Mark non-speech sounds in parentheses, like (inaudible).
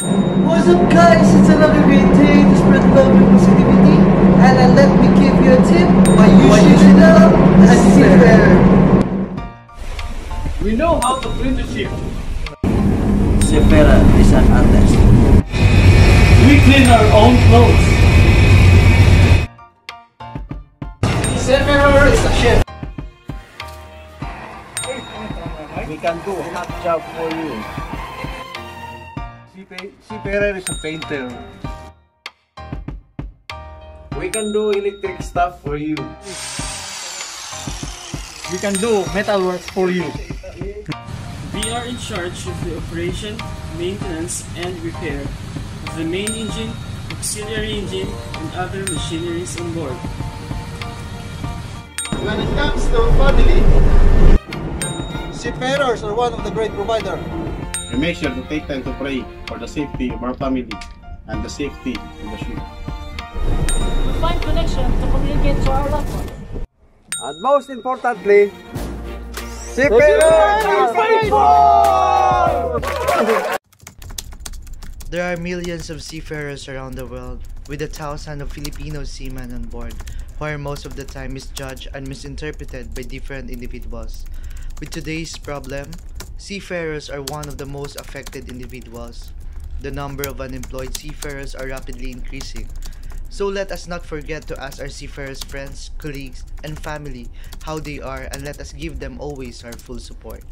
What's up guys, it's another great day to spread love and positivity and uh, let me give you a tip why you should know a seafarer. We know how to clean the ship. Seafarer is an artist. We clean our own clothes. Seafarer is a chef. We can do hot job for you. Seafarer is a painter. We can do electric stuff for you. We can do metal work for you. We are in charge of the operation, maintenance, and repair of the main engine, auxiliary engine, and other machineries on board. When it comes to family, seafarers are one of the great providers. We make sure to take time to pray for the safety of our family and the safety of the ship. We find connection to communicate to our loved ones. And most importantly, Seafarers (laughs) There are millions of seafarers around the world, with a thousand of Filipino seamen on board, who are most of the time misjudged and misinterpreted by different individuals. With today's problem, seafarers are one of the most affected individuals. The number of unemployed seafarers are rapidly increasing. So let us not forget to ask our seafarers friends, colleagues, and family how they are and let us give them always our full support.